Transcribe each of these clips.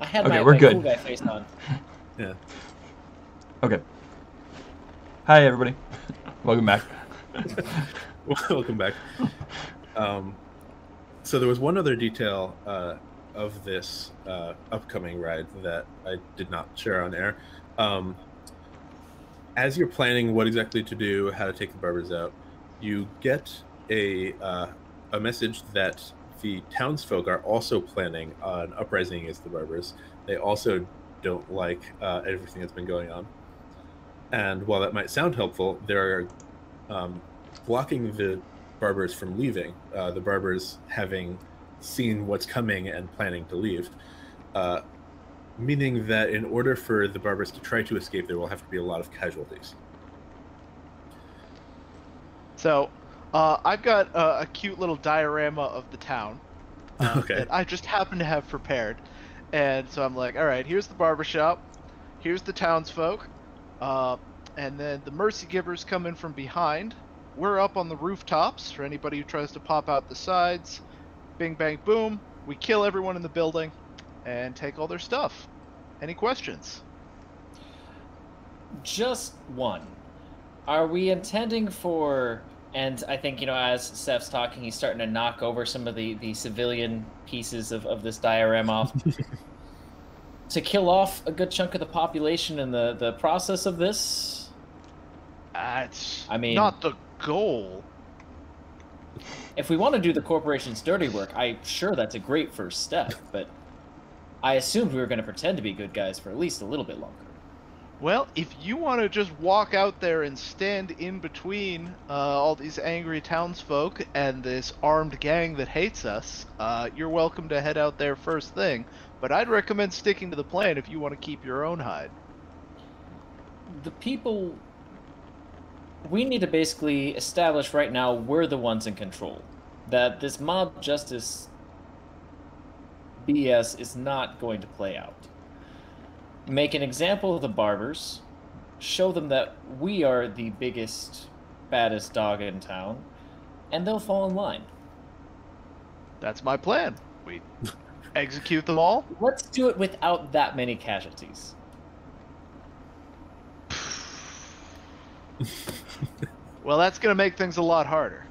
I had Okay, my, we're my good. cool guy face on. Yeah. Okay. Hi, everybody. Welcome back. Welcome back. Um, so there was one other detail uh, of this uh, upcoming ride that I did not share on air. Um, as you're planning what exactly to do, how to take the barbers out, you get a uh, a message that the townsfolk are also planning an uprising against the barbers. They also don't like uh, everything that's been going on. And while that might sound helpful, they're um, blocking the barbers from leaving. Uh, the barbers having seen what's coming and planning to leave, uh, meaning that in order for the barbers to try to escape, there will have to be a lot of casualties. So, uh, I've got a, a cute little diorama of the town uh, Okay. that I just happen to have prepared, and so I'm like, all right, here's the barbershop, here's the townsfolk, uh, and then the mercy givers come in from behind. We're up on the rooftops for anybody who tries to pop out the sides. Bing bang boom, we kill everyone in the building, and take all their stuff. Any questions? Just one. Are we intending for? And I think you know, as Seth's talking, he's starting to knock over some of the the civilian pieces of of this diorama off. to kill off a good chunk of the population in the the process of this. That's I mean- not the goal. If we want to do the corporation's dirty work, I'm sure that's a great first step. But I assumed we were going to pretend to be good guys for at least a little bit longer. Well, if you want to just walk out there and stand in between uh, all these angry townsfolk and this armed gang that hates us, uh, you're welcome to head out there first thing. But I'd recommend sticking to the plan if you want to keep your own hide. the people we need to basically establish right now we're the ones in control that this mob justice bs is not going to play out make an example of the barbers show them that we are the biggest baddest dog in town and they'll fall in line That's my plan. We execute them all. let's do it without that many casualties Well, that's going to make things a lot harder.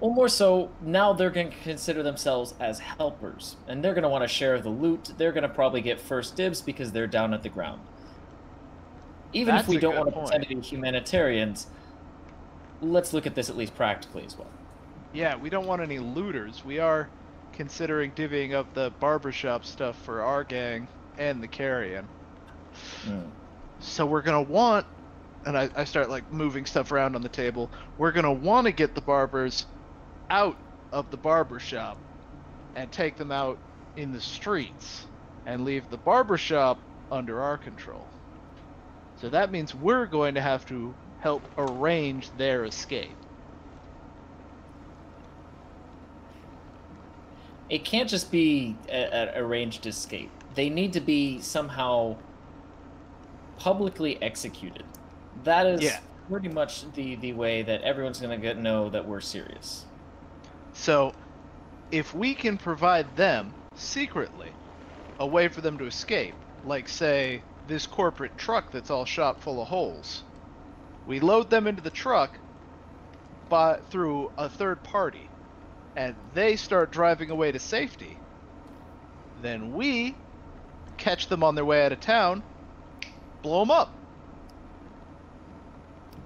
Well, more so, now they're going to consider themselves as helpers, and they're going to want to share the loot. They're going to probably get first dibs because they're down at the ground. Even That's if we don't want to point. pretend to be humanitarians, let's look at this at least practically as well. Yeah, we don't want any looters. We are considering divvying up the barbershop stuff for our gang and the carrion. Hmm. So we're gonna want, and I, I start like moving stuff around on the table. We're gonna want to get the barbers out of the barber shop and take them out in the streets and leave the barber shop under our control. So that means we're going to have to help arrange their escape. It can't just be a, a arranged escape. They need to be somehow publicly executed. That is Yeah. pretty much the, the way that everyone's going to get know that we're serious. So, if we can provide them secretly a way for them to escape, like say this corporate truck that's all shot full of holes, we load them into the truck by through a third party, and they start driving away to safety. Then we catch them on their way out of town, blow them up.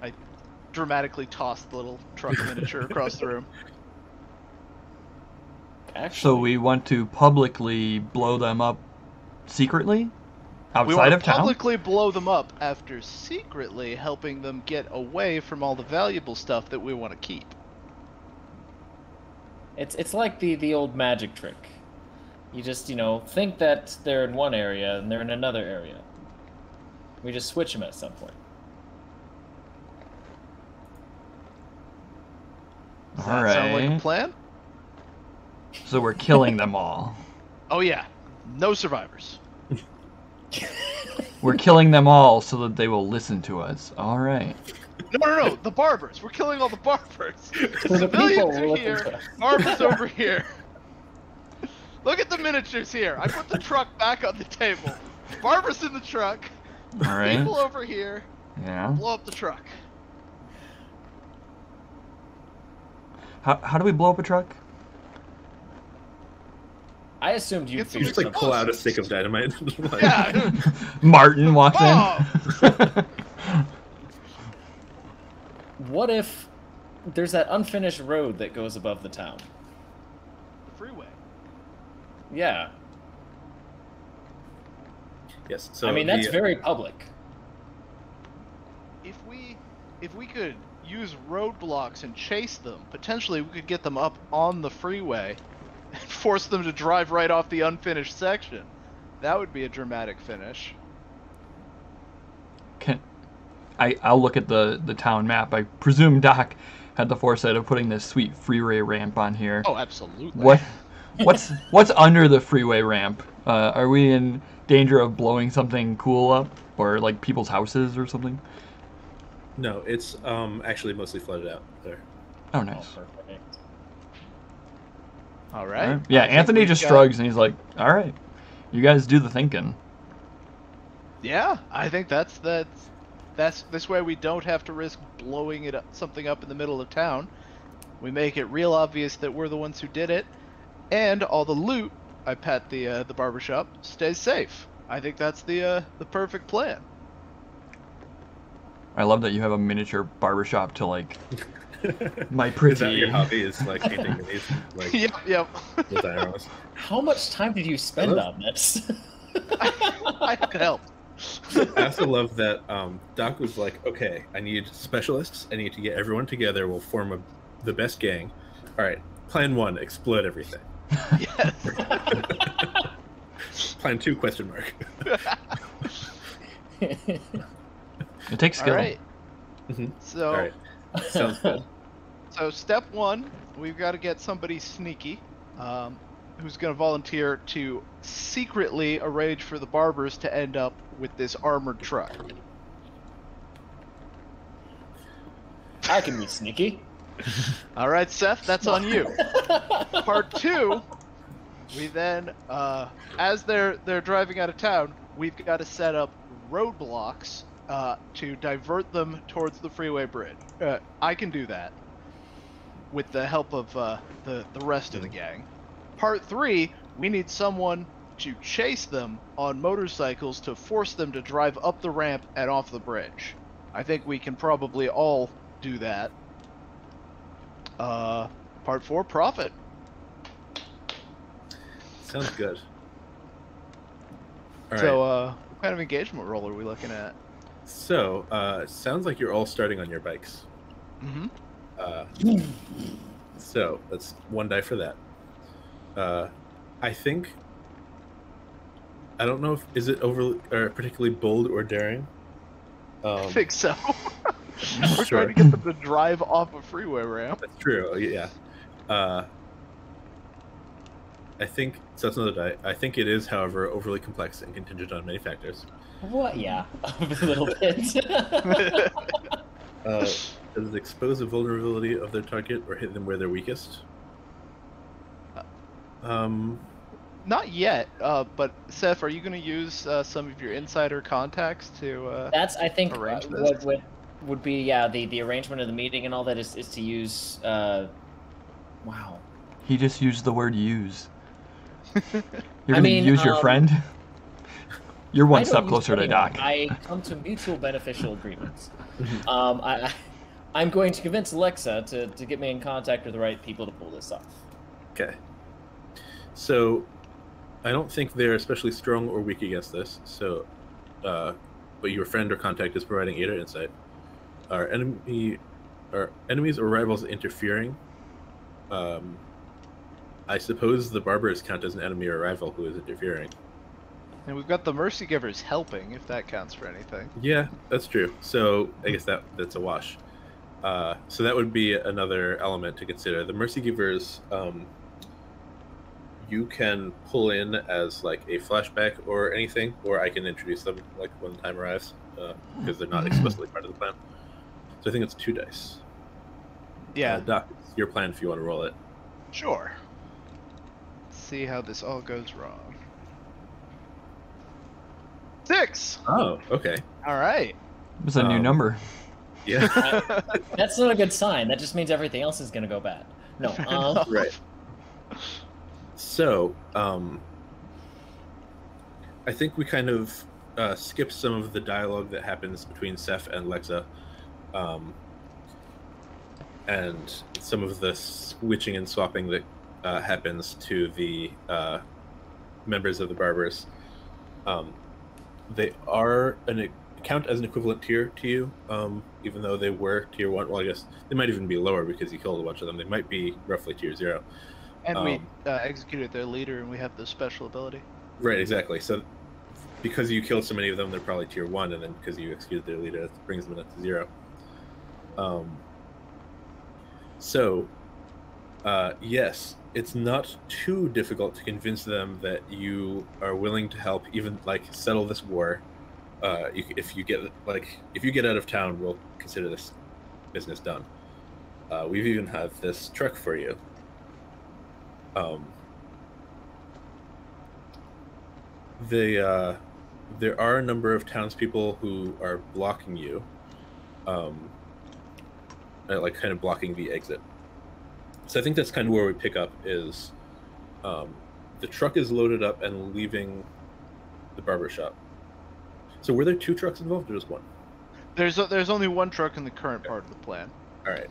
I dramatically toss the little truck miniature across the room. Actually, So we want to publicly blow them up secretly we outside want of to town. publicly blow them up after secretly helping them get away from all the valuable stuff that we want to keep. It's it's like the the old magic trick. You just you know think that they're in one area and they're in another area. We just switch them at some point. Does All that sound like a plan? So we're killing them all. Oh yeah, no survivors. We're killing them all so that they will listen to us. All right. No, no, no, the barbers. We're killing all the barbers. the Civilians people are here. Barbers over here. Look at the miniatures here. I put the truck back on the table. Barbers in the truck. All right. People over here. Yeah. Blow up the truck. How, how do we blow up a truck? I assumed you Get some Just like pull out a stick of dynamite. Like, Yeah. Martin walks Oh! in. What if there's that unfinished road that goes above the town? the freeway. Yeah. Yes. So I mean, that's the- uh, very public. If we if we could use roadblocks and chase them, potentially we could get them up on the freeway and force them to drive right off the unfinished section. That would be a dramatic finish. Can, I, I'll look at the, the town map. I presume Doc had the foresight of putting this sweet freeway ramp on here. Oh, absolutely. What what's what's under the freeway ramp? Uh, are we in danger of blowing something cool up, or like people's houses or something? No, it's um actually mostly flooded out there. Oh, Oh, nice. perfect. All All right. right. Yeah, Anthony just got- shrugs and he's like, "All right, you guys do the thinking." Yeah, I think that's that's that's this way we don't have to risk blowing it up, something up in the middle of town. We make it real obvious that we're the ones who did it, and all the loot. I pat the uh, the barbershop stays safe. I think that's the uh, the perfect plan. I love that you have a miniature barbershop to like my pretty. Is that your hobby? Is like painting these like yep, yep. the dioramas? How much time did you spend Hello? on this? I had help. I also love that um, Doc was like, "Okay, I need specialists. I need to get everyone together. We'll form a, the best gang. All right, plan one: explode everything. Yes. Plan two: question mark. It takes All skill. right. Mhm. So All right, sounds good. So step one, we've got to get somebody sneaky, um, who's going to volunteer to secretly arrange for the barbers to end up with this armored truck. I can be sneaky. All right, Seth, that's on you. Part two, we then, uh, as they're they're driving out of town, we've got to set up roadblocks uh, to divert them towards the freeway bridge. Uh, I can do that with the help of uh, the the rest of the gang. Part three, we need someone to chase them on motorcycles to force them to drive up the ramp and off the bridge. I think we can probably all do that. Uh, part four, profit. Sounds good. All right. So, uh, what kind of engagement role are we looking at? So, uh, sounds like you're all starting on your bikes. Mm-hmm. Uh, so that's one die for that. Uh, I think. I don't know if is it overly or particularly bold or daring. Um, I think so. We're Sure. trying to get them to drive off a freeway ramp. That's true. Yeah. Uh, I think so. That's another die. I think it is, however, overly complex and contingent on many factors. what? Yeah, a little bit. Uh, does it expose the vulnerability of their target or hit them where they're weakest? Um, Not yet, uh, but Seth, are you going to use uh, some of your insider contacts to? Uh... That's I think uh, Arrange this? what, what would be yeah the the arrangement of the meeting and all that is is to use. Uh, wow. He just used the word use. You're I gonna mean, use your um, friend? You're one step closer to anyone. Doc. I come to mutual beneficial agreements. um, I, I, I'm going to convince Alexa to, to get me in contact with the right people to pull this off. okay. So, I don't think they're especially strong or weak against this. So, uh, but your friend or contact is providing aid or insight. Are enemy, are enemies or rivals interfering? Um, I suppose the barbers count as an enemy or rival who is interfering. And we've got the Mercy Givers helping, if that counts for anything. Yeah, that's true. So I guess that that's a wash. Uh, so that would be another element to consider. The mercy givers, um, you can pull in as like a flashback or anything, or I can introduce them like when the time arrives, because they're not explicitly part of the plan. So I think it's two dice. Yeah, Uh, Doc, it's your plan if you want to roll it. sure. See how this all goes wrong. Six. Oh, okay. All right. It's a new Um, number. Yeah. That's not a good sign. That just means everything else is gonna go bad. No. Um, right. So, um, I think we kind of uh, skipped some of the dialogue that happens between Seth and Lexa, um, and some of the switching and swapping that uh, happens to the uh, members of the Barbers. Um, they are an count as an equivalent tier to you, um, even though they were tier one. Well, I guess they might even be lower because you killed a bunch of them. They might be roughly tier zero. And we Um, uh, executed their leader, and we have the special ability. Right, exactly. So because you killed so many of them, they're probably tier one, and then because you executed their leader, it brings them up to zero. Um. So, uh, yes, it's not too difficult to convince them that you are willing to help, even like settle this war. Uh, you, if you get like if you get out of town, we'll consider this business done. Uh, we've even have this truck for you. Um, the uh, there are a number of townspeople who are blocking you, um, uh, like kind of blocking the exit. So I think that's kind of where we pick up is um, the truck is loaded up and leaving the barber shop. So were there two trucks involved or just one? There's a, there's only one truck in the current part of the plan. All right.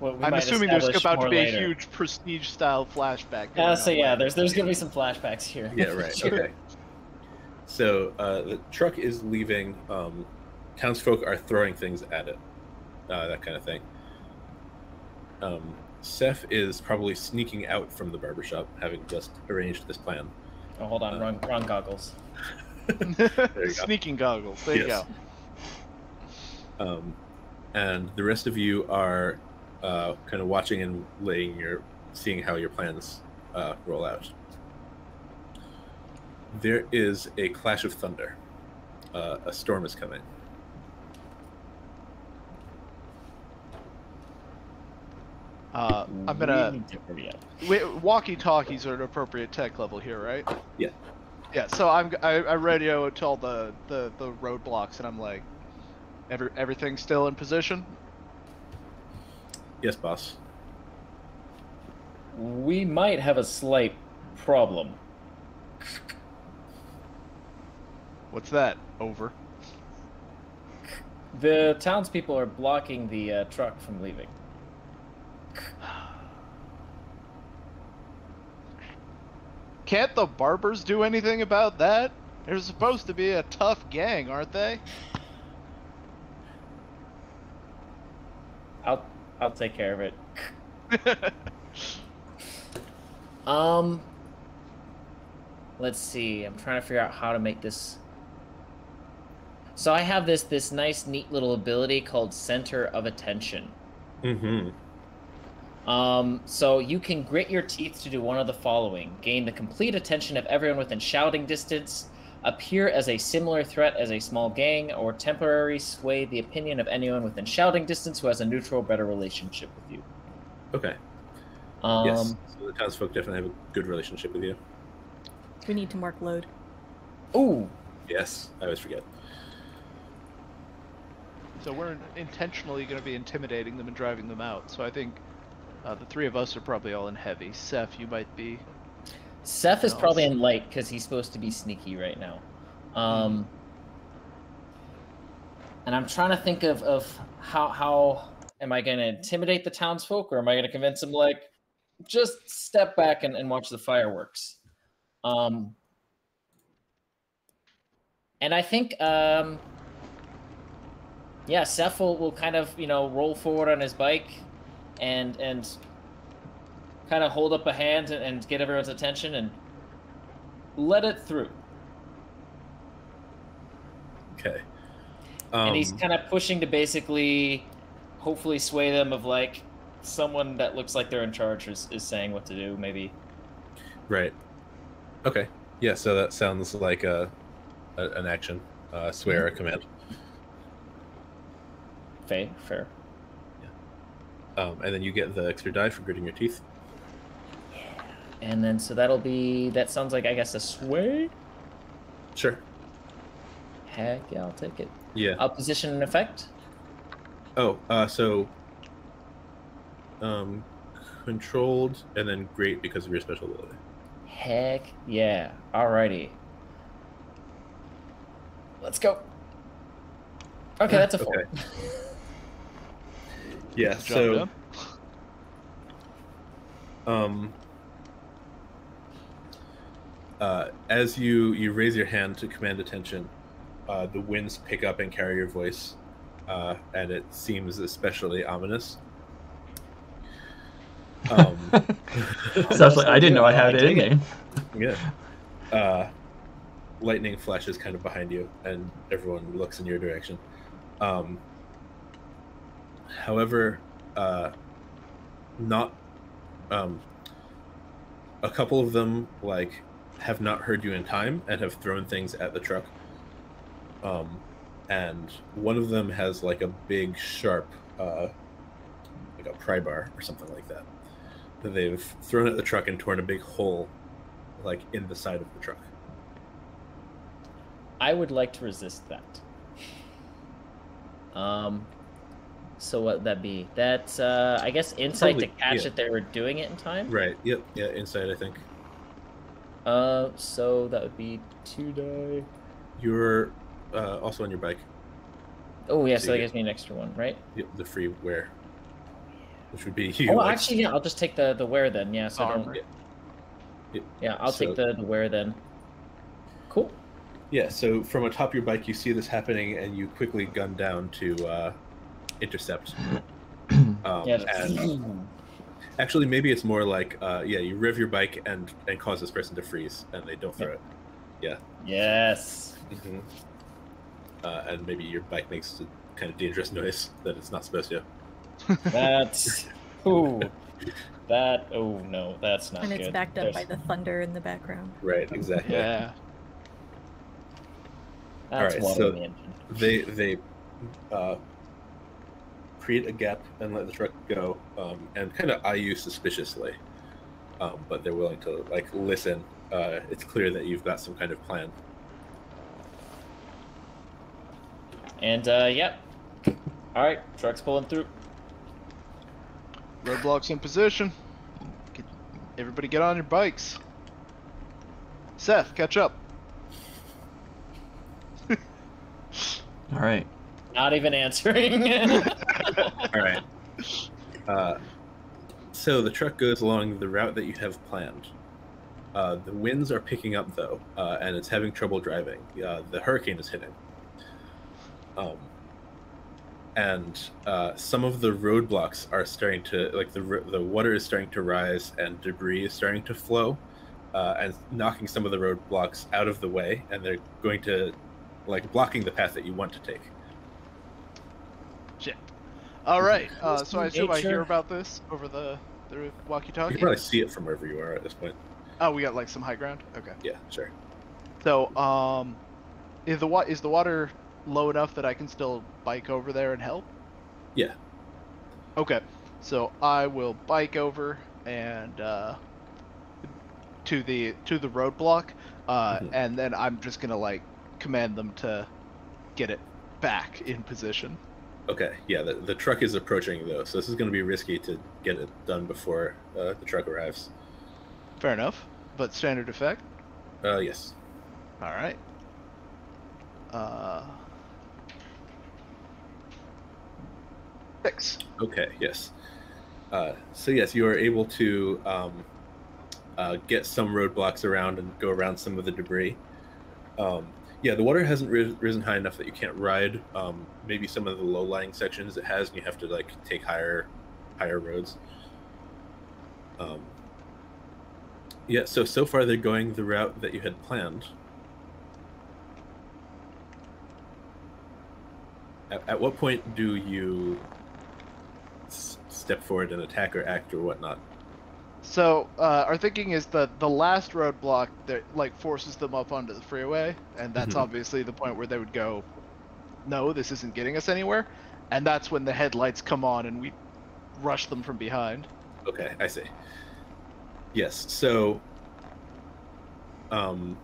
well, we I'm assuming there's establish about to be later. a huge prestige style flashback. Yeah, going so yeah, later. there's there's gonna be some flashbacks here. Yeah, right. Sure. Okay. So uh, the truck is leaving. Um, townsfolk are throwing things at it, uh, that kind of thing. Um, Seth is probably sneaking out from the barbershop, having just arranged this plan. Oh, hold on, wrong wrong goggles. go. Sneaking goggles. There you go. Um, and the rest of you are uh, kind of watching and laying your, seeing how your plans uh, roll out. There is a clash of thunder. Uh, a storm is coming. Uh, I'm gonna. need to hurry up. Walkie talkies are an appropriate tech level here, right? Yeah. Yeah. So I'm I, I radio to all the the the roadblocks, and I'm like, every everything's still in position. Yes, boss. We might have a slight problem. What's that? Over. The townspeople are blocking the uh, truck from leaving. Can't the barbers do anything about that? They're supposed to be a tough gang, aren't they? I'll I'll take care of it. Um, let's see. I'm trying to figure out how to make this. So I have this this nice, neat little ability called Center of Attention. Mm-hmm. Um, so you can grit your teeth to do one of the following: gain the complete attention of everyone within shouting distance, appear as a similar threat as a small gang, or temporarily sway the opinion of anyone within shouting distance who has a neutral, better relationship with you. Okay. Um, yes. So the townsfolk definitely have a good relationship with you. We need to mark load. Ooh, Yes, I always forget. So we're intentionally going to be intimidating them and driving them out. So I think uh, the three of us are probably all in heavy. Seth, you might be. Seth is probably in light because he's supposed to be sneaky right now. Um, and I'm trying to think of, of how how am I going to intimidate the townsfolk or am I going to convince them like just step back and, and watch the fireworks? Um, and I think um, yeah, Seth will, will kind of you know roll forward on his bike and and kind of hold up a hand and, and get everyone's attention and let it through. Okay. Um, and he's kind of pushing to basically, hopefully, sway them of like someone that looks like they're in charge is, is saying what to do. Maybe. right. Okay. Yeah. So that sounds like a, a an action, uh, swear a command. Fair, fair. Um, and then you get the extra die for gritting your teeth. Yeah. And then so that'll be that sounds like I guess a sway. Sure. Heck yeah, I'll take it. Yeah. Uh, position and effect. Oh, uh, so um, controlled and then great because of your special ability. Heck yeah. Alrighty. Let's go. Okay, that's a four. Okay. Yeah. So um, uh, as you you raise your hand to command attention, uh, the winds pick up and carry your voice, uh, and it seems especially ominous. Um, Sounds like I didn't know I had it in Take it. me. Yeah. Uh, lightning flashes kind of behind you, and everyone looks in your direction. Um, however, uh, not um, a couple of them like have not heard you in time and have thrown things at the truck. Um, and one of them has like a big sharp, uh, like a pry bar or something like that that they've thrown at the truck and torn a big hole like in the side of the truck. I would like to resist that. Um, so what would that be? That's uh, I guess insight to Probably, catch yeah. that they were doing it in time. Right. Yep. Yeah. Insight, I think Uh, so that would be two die. you're uh, also on your bike. Oh yeah, So so that gives me an extra one, right? Yep, the free wear, which would be you. oh, like- actually, yeah, I'll just take the the wear then. Yeah, so Armor. Yeah. yeah, I'll So- take the the wear then. Cool. Yeah. So from atop your bike, you see this happening, and you quickly gun down to uh, intercept. Um, Yeah. and actually, maybe it's more like, uh, yeah, you rev your bike and and cause this person to freeze, and they don't throw it. Yeah. Yes. hmm Uh, and maybe your bike makes a kind of dangerous noise that it's not supposed to. That's. Ooh. That. Oh no, that's not and good. it's backed up by the thunder in the background. Right. Exactly. Yeah. That's Alright, water so- the engine. they they uh, create a gap and let the truck go um, and kind of eye you suspiciously um, but they're willing to like listen uh, it's clear that you've got some kind of plan And uh, yep. All right, truck's pulling through. Roadblocks in position. Get, everybody get on your bikes. Seth, catch up. All right. Not even answering. all right. Uh, so the truck goes along the route that you have planned. Uh, the winds are picking up though uh, and it's having trouble driving. Uh, the hurricane is hitting. Um, and uh, some of the roadblocks are starting to like the the water is starting to rise and debris is starting to flow uh, and knocking some of the roadblocks out of the way and they're going to like blocking the path that you want to take. All right. Uh, so I assume I Nature. hear about this over the the walkie-talkie. You can probably see it from wherever you are at this point Oh, we got like some high ground. Okay. yeah sure So, um, is the wa- is the water low enough that I can still bike over there and help? Yeah. Okay. So I will bike over and uh, to the to the roadblock, uh, Mhm. and then I'm just gonna like command them to get it back in position. Okay, yeah, the, the truck is approaching though, so this is going to be risky to get it done before uh, the truck arrives. Fair enough. But standard effect. Uh, yes. All right. Uh. Six. Okay, yes. Uh, so yes, you are able to um, uh, get some roadblocks around and go around some of the debris. Um, yeah, the water hasn't ris- risen high enough that you can't ride. Um, maybe some of the low-lying sections it has, and you have to like take higher, higher roads. Um, yeah, so so far they're going the route that you had planned. At, at what point do you step forward and attack or act or whatnot? So uh, our thinking is that the last roadblock that like forces them up onto the freeway, and that's Mhm. obviously the point where they would go, "No, this isn't getting us anywhere," and that's when the headlights come on and we rush them from behind. Okay, I see. Yes. So, um,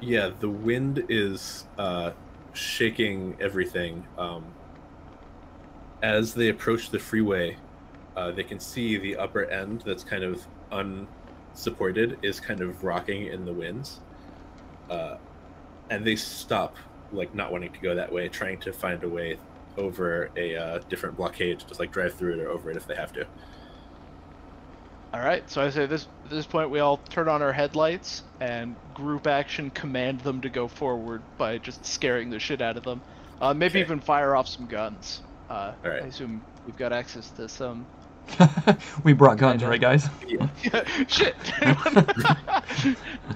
yeah, the wind is uh, shaking everything. Um, as they approach the freeway, uh, they can see the upper end that's kind of unsupported is kind of rocking in the winds. Uh, and they stop, like not wanting to go that way, trying to find a way over a uh, different blockade to just like drive through it or over it if they have to. All right, so I say this at this point we all turn on our headlights and group action command them to go forward by just scaring the shit out of them. Uh, maybe Okay. even fire off some guns. Uh, All right. I assume we've got access to some. we brought guns, right, guys? Yeah. shit.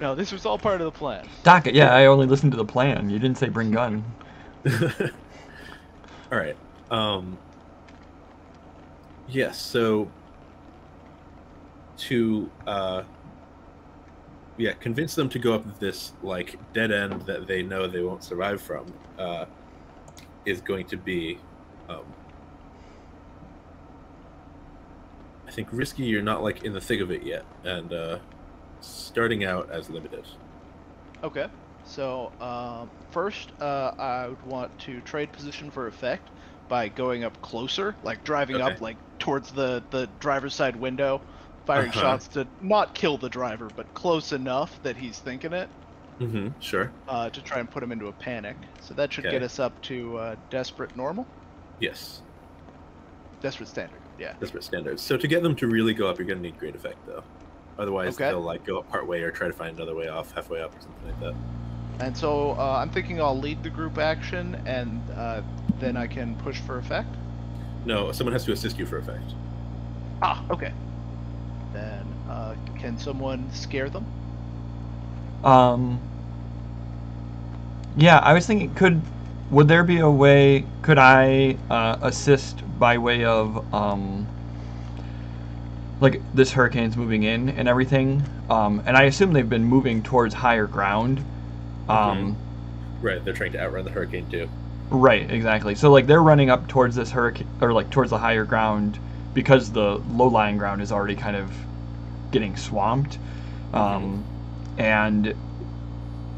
no, this was all part of the plan. Doc, yeah, I only listened to the plan. You didn't say bring gun. All right. Um, yes. so to uh, yeah, convince them to go up this like dead end that they know they won't survive from uh, is going to be, um, I think, risky. You're not like in the thick of it yet, and uh, starting out as limited. Okay. So um, first, uh, I would want to trade position for effect by going up closer, like driving Okay. up like towards the the driver's side window, firing Uh-huh. shots to not kill the driver, but close enough that he's thinking it Mm-hmm. Sure. uh, to try and put him into a panic. So that should Okay. get us up to uh, desperate normal, Yes. desperate standard. Yeah. desperate standards. So to get them to really go up, you're going to need great effect, though. Otherwise, Okay. they'll like go up part way or try to find another way off, halfway up, or something like that. And so uh, I'm thinking I'll lead the group action, and uh, then I can push for effect. No, someone has to assist you for effect. Ah, okay. Then uh, can someone scare them? Um. Yeah, I was thinking, could would there be a way? Could I uh, assist by way of um, like this hurricane's moving in and everything? Um, and I assume they've been moving towards higher ground. Um, Right, they're trying to outrun the hurricane too. Right, exactly. So like they're running up towards this hurricane or like towards the higher ground because the low-lying ground is already kind of getting swamped. Um, and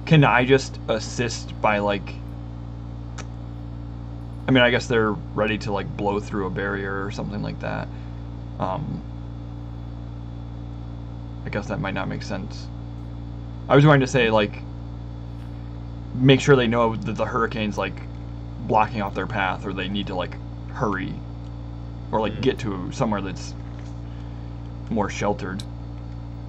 can I just assist by like I mean, I guess they're ready to like blow through a barrier or something like that. Um, I guess that might not make sense. I was going to say like make sure they know that the hurricane's like blocking off their path or they need to like hurry or like Mhm. get to somewhere that's more sheltered.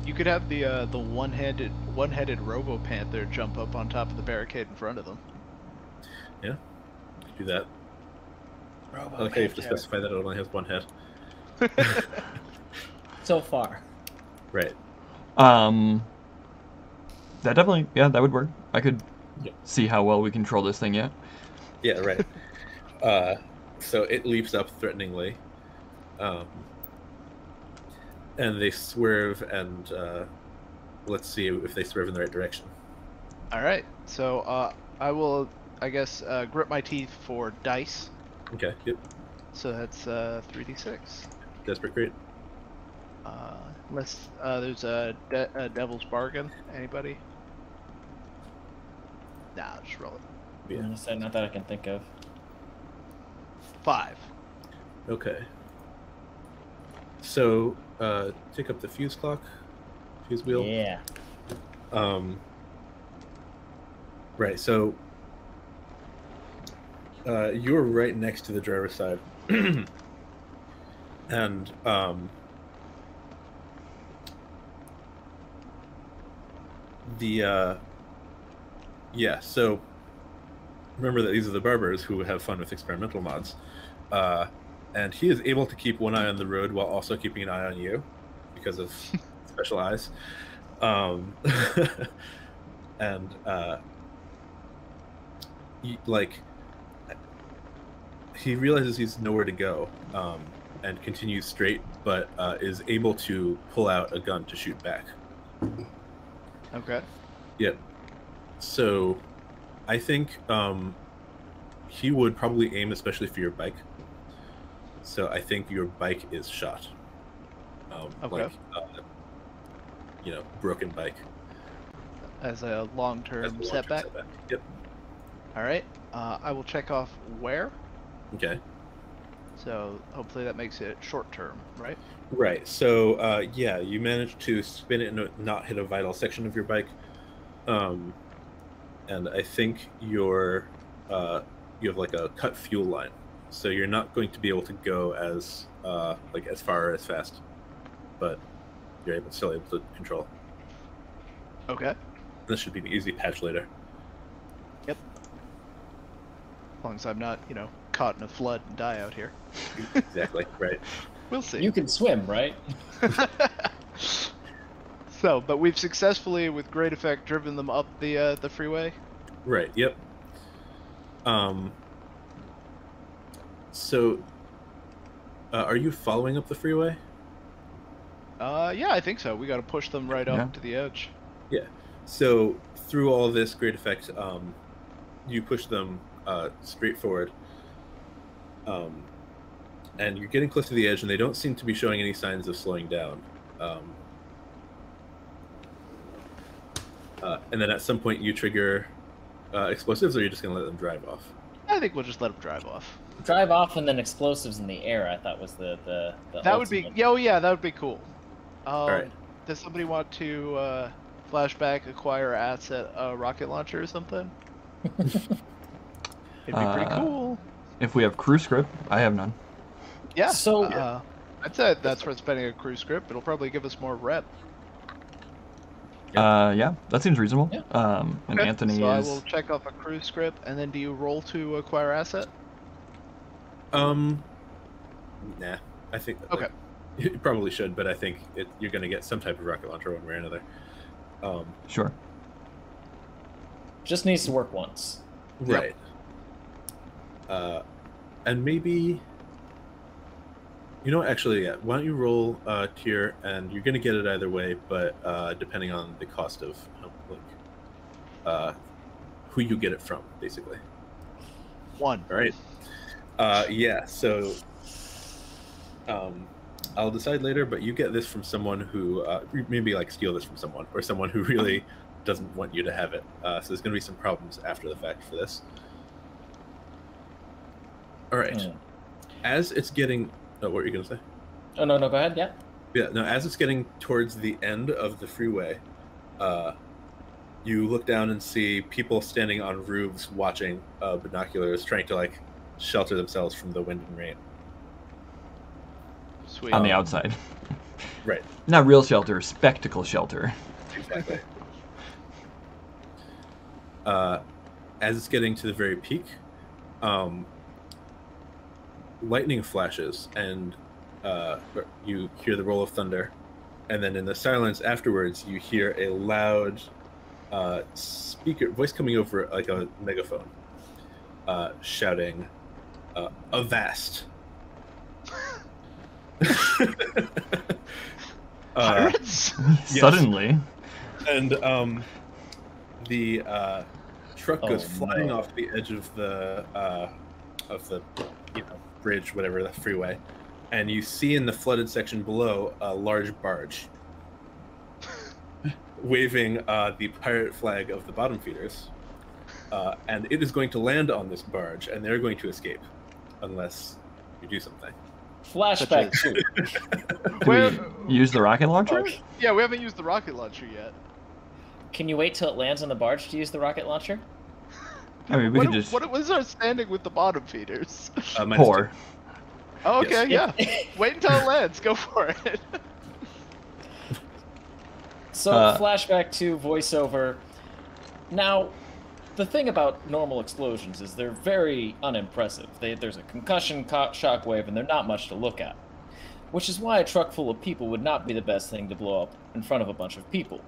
You could have the uh, the one-handed one-headed Robo Panther jump up on top of the barricade in front of them. Yeah, do that. I like how you have to specify that it only has one head. So far. Right. Um that definitely yeah, that would work. I could Yeah. see how well we control this thing yet. Yeah, right. uh, so it leaps up threateningly. Um, and they swerve, and uh, let's see if they swerve in the right direction. All right, so uh, I will, I guess, uh, grip my teeth for dice. Okay, yep. So that's uh, 3d6. Desperate Great. Uh, unless uh, there's a, de- a devil's bargain. Anybody? Nah, just roll it. Yeah. I'm gonna say not that I can think of. Five. Okay. So, uh, take up the fuse clock, fuse wheel. Yeah. Um, right. So uh, you're right next to the driver's side, and um, the uh, yeah. So remember that these are the barbers who have fun with experimental mods, uh, and he is able to keep one eye on the road while also keeping an eye on you because of special eyes um and uh like he realizes he's nowhere to go um and continues straight but uh is able to pull out a gun to shoot back Okay. yep so i think um he would probably aim especially for your bike so i think your bike is shot um, Okay. like uh, you know, broken bike. As a as a long-term long-term setback. Yep. All right. Uh, I will check off where. Okay. So hopefully that makes it short-term, right? Right. So uh, yeah, you managed to spin it and not- not hit a vital section of your bike, um, and I think you're uh, you have like a cut fuel line, so you're not going to be able to go as uh, like as far or as fast, but you're able still able to control. Okay. This should be an easy patch later. Yep. As long as I'm not, you know, caught in a flood and die out here. exactly. Right. We'll see. You can swim, right? so, but we've successfully, with great effect, driven them up the uh, the freeway. Right. Yep. Um. So, uh, are you following up the freeway? Uh, yeah, I think so. We got to push them right up Yeah. to the edge. Yeah. So through all this great effect, um, you push them uh, straight forward, um, and you're getting close to the edge, and they don't seem to be showing any signs of slowing down. Um, uh, and then at some point, you trigger uh, explosives, or you're just going to let them drive off. I think we'll just let them drive off. Drive off and then explosives in the air. I thought was the the. the That would be, yeah, oh yeah, that would be cool. Um, right. Does somebody want to uh, flashback, acquire asset, a rocket launcher or something? It'd be pretty Uh, cool. If we have crew script, I have none. Yeah. so- uh, I'd say that's worth spending a crew script. It'll probably give us more rep. Yeah. Uh, yeah, that seems reasonable. Yeah. Um, and Okay, Anthony so I will check off a crew script, and then do you roll to acquire asset? Um, nah, I think. Okay. You probably should, but I think it, you're going to get some type of rocket launcher one way or another. Um, Sure. Just needs to work once. Yep. Uh, and maybe. You know, actually, yeah. Why don't you roll uh, tier, and you're gonna get it either way, but uh, depending on the cost of how, like, uh, who you get it from, basically. One. All right. Uh, yeah. So, um, I'll decide later, but you get this from someone who uh, maybe like steal this from someone, or someone who really doesn't want you to have it. Uh, so there's going to be some problems after the fact for this. All right. Hmm. As it's getting, oh, what were you going to say? Oh no no go ahead yeah. Yeah, no, as it's getting towards the end of the freeway, uh, you look down and see people standing on roofs watching uh, binoculars, trying to like shelter themselves from the wind and rain. Sweet. On the outside. Right. Not real shelter, spectacle shelter. Exactly. uh, as it's getting to the very peak, um, lightning flashes, and uh, you hear the roll of thunder, and then in the silence afterwards, you hear a loud uh, speaker voice coming over like a megaphone, uh, shouting, uh, "Avast!" uh, Pirates? Suddenly. and um, the uh, truck goes Oh, flying no. off the edge of the uh, of the you know bridge, whatever the freeway, and you see in the flooded section below a large barge waving uh, the pirate flag of the bottom feeders, uh, and it is going to land on this barge, and they're going to escape unless you do something. Flashback Do we use the rocket launcher? yeah, we haven't used the rocket launcher yet. Can you wait till it lands on the barge to use the rocket launcher? I mean, we what, could just what was our standing with the bottom feeders? Uh, minus pour. Oh, okay, Yes. yeah. Wait until it lands. Go for it. So Uh, flashback to voiceover. Now, the thing about normal explosions is they're very unimpressive. They, there's a concussion co- shockwave, and they're not much to look at. Which is why a truck full of people would not be the best thing to blow up in front of a bunch of people.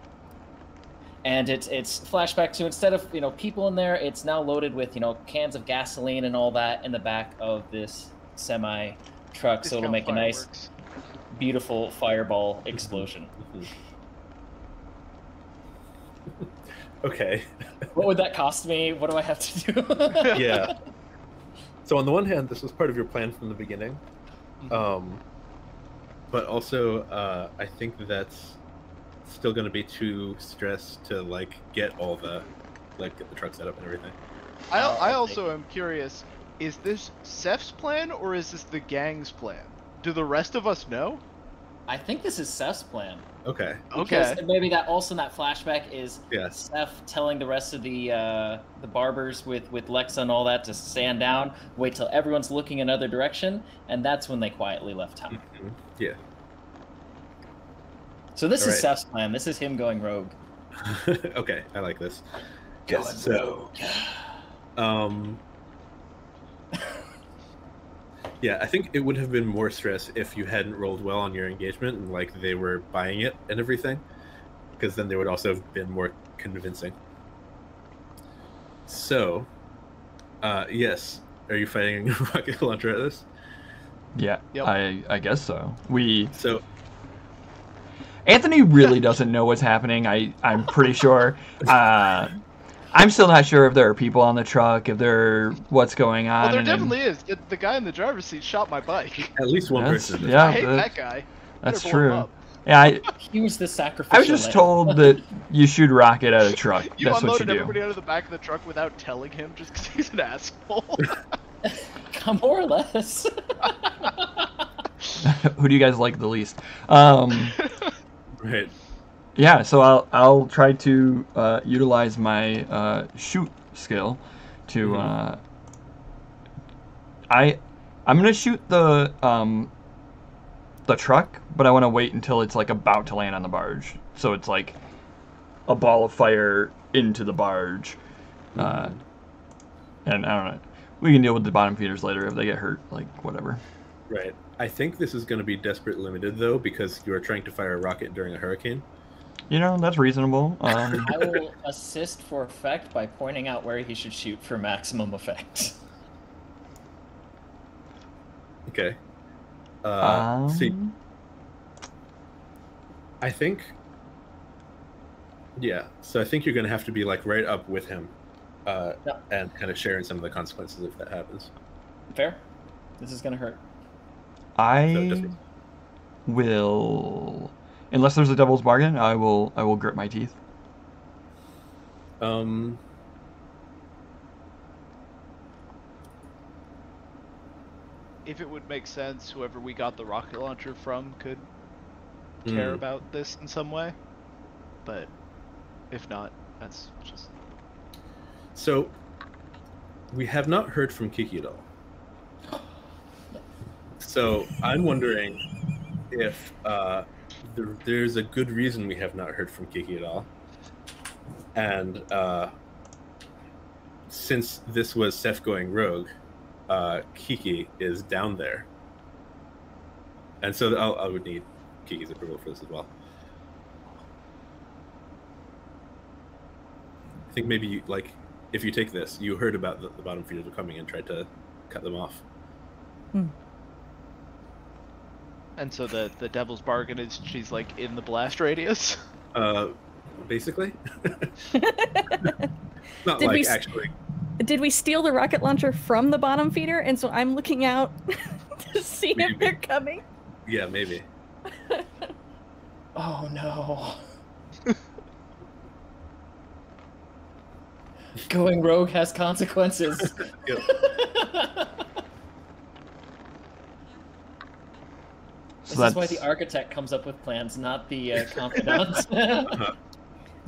And it's it's flashback to instead of you know people in there, it's now loaded with you know cans of gasoline and all that in the back of this semi truck, so it'll make a nice, fireworks. beautiful fireball explosion. Okay. What would that cost me? What do I have to do? yeah. So on the one hand, this was part of your plan from the beginning. Mhm. Um, but also uh, I think that's still going to be too stressed to like get all the like get the truck set up and everything. I, I I also am curious: is this Seth's plan or is this the gang's plan? Do the rest of us know? I think this is Seth's plan. Okay. Because Okay. maybe that also in that flashback is Yes. Seth telling the rest of the uh, the barbers with with Lexa and all that to stand down, wait till everyone's looking another direction, and that's when they quietly left town. Mhm. Yeah. So this is Alright. Seth's plan. This is him going rogue. okay, I like this. Yes. So, um, yeah, I think it would have been more stress if you hadn't rolled well on your engagement and like they were buying it and everything, because then they would also have been more convincing. So, uh, yes, are you fighting rocket launcher at this? Yeah, Yep. I I guess so. We So, Anthony really doesn't know what's happening. I I'm pretty sure. Uh, I'm still not sure if there are people on the truck, if there what's going on. Well, there and then- definitely is. The, the guy in the driver's seat shot my bike. at least one That's- person. yeah. I hate that- that guy. That's Better blow him true. Yeah, I, He was the sacrifice. I was just lamb. told that you shoot rocket at a truck. You That's what you unloaded do. everybody out of the back of the truck without telling him, just because he's an asshole. more or less. Who do you guys like the least? Um, Right. yeah, so I'll I'll try to uh, utilize my uh, shoot skill to. Mhm. Uh, I I'm gonna shoot the um, the truck, but I want to wait until it's like about to land on the barge, so it's like a ball of fire into the barge. Uh, and I don't know. We can deal with the bottom feeders later if they get hurt, like whatever. Right. I think this is going to be desperate limited though, because you are trying to fire a rocket during a hurricane. You know, that's reasonable. Um, I will assist for effect by pointing out where he should shoot for maximum effect. Okay. Uh, see, um, I think. Yeah, so I think you're going to have to be like right up with him, uh, Yep. and kind of sharing some of the consequences if that happens. Fair. This is gonna hurt. So I just- will, unless there's a devil's bargain, I will. I will grit my teeth. Um. if it would make sense, whoever we got the rocket launcher from could care mm, about this in some way. But if not, that's just So, we have not heard from Kiki at all. So I'm wondering if uh, there, there's a good reason we have not heard from Kiki at all, and uh, since this was Seth going rogue, uh, Kiki is down there, and so I'll, I would need Kiki's approval for this as well. I think maybe you, like if you take this, you heard about the, the bottom feeders coming and tried to cut them off. And so the the devil's bargain is she's like in the blast radius. Uh, basically, not Did like we actually. Did we steal the rocket launcher from the bottom feeder? And so I'm looking out to see Maybe. if they're coming. Yeah, maybe. Oh no. Going rogue has consequences. So This is why the architect comes up with plans, not the uh, confidant.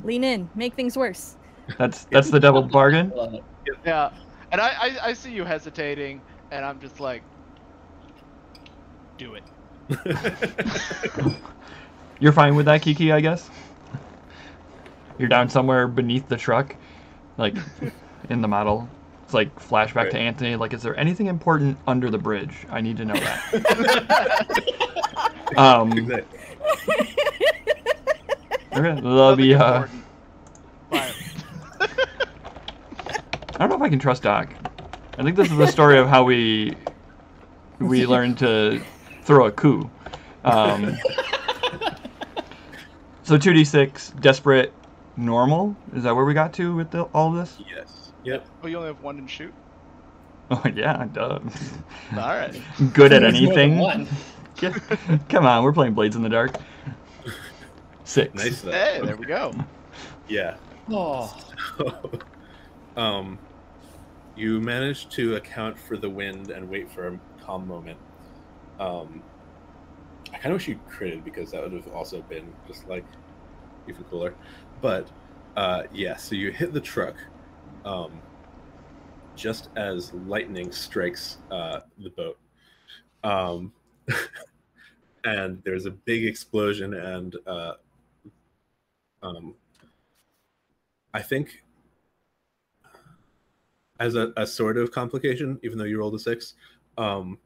Lean in, make things worse. that's that's the devil's bargain. Yeah, and I, I I see you hesitating, and I'm just like, do it. You're fine with that, Kiki, I guess. You're down somewhere beneath the truck, like in the model. It's like flashback to Anthony. Like, is there anything important under the bridge? I need to know that. Um, Exactly. okay, that'll Nothing be. Important. Fine. I don't know if I can trust Doc. I think this is the story of how we we learned to throw a coup. Um, so two d six, desperate, normal. Is that where we got to with the, all of this? Yes. Yep. oh, you only have one and shoot. Oh yeah, duh. All right. Good at There's more anything. One. Come on, we're playing Blades in the Dark. Six. Nice though. Hey, there we go. Yeah. Oh, um, you manage to account for the wind and wait for a calm moment. Um, I kind of wish you critted because that would have also been just like even cooler. But uh, yeah, so you hit the truck um, just as lightning strikes uh, the boat. Um, and there's a big explosion, and uh, um, I think as a, a sort of complication, even though you rolled a six, um,